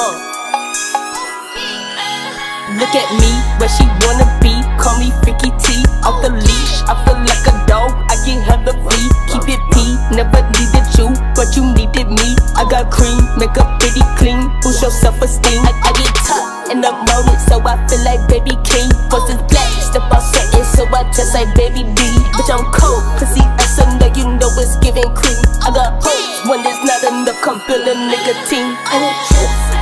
Oh. Look at me, where she wanna be. Call me Freaky T. Off the leash, I feel like a dog. I get hella free. Keep it P, never needed you, but you needed me. I got cream, make up pretty clean. Boost your self esteem. I, I get tough in the moment, so I feel like Baby Keem. Versus black, step out sweating, so I just like baby D. Bitch, I'm cold, pussy ass, I know you know it's giving cream. I got hoes when there's not enough, come feel a team. I need chips,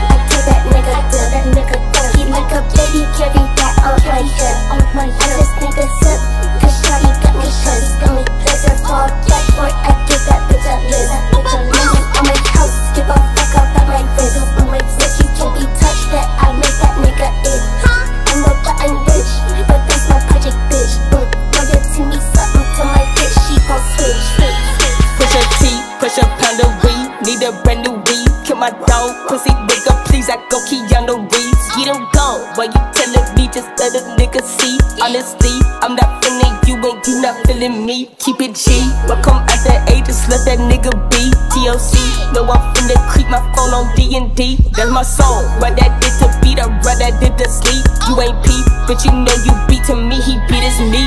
my dog, pussy nigga, please. I go Keanu Reeves. You don't go, why you telling me? Just let a nigga see. Honestly, I'm not feeling you and you not feeling me. Keep it G. Welcome at the A, just let that nigga be. TLC, no I'm finna creep my phone on D&D. That's my song. Run that did to beat, I run that did to sleep. You ain't P, but you know you beat to me. He beat his me.